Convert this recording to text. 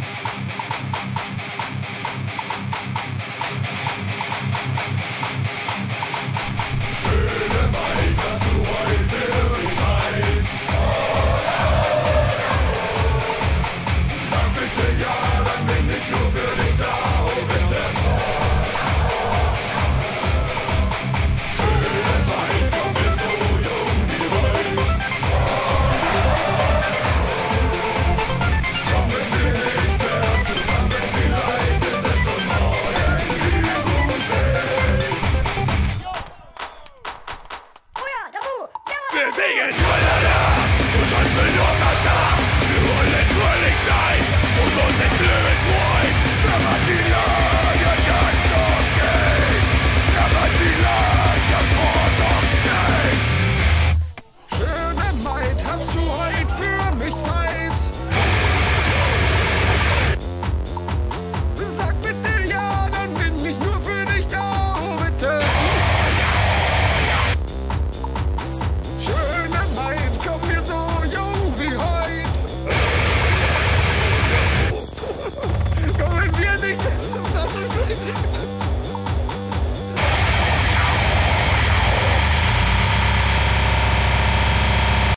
Bye. Besiegen Duellanten!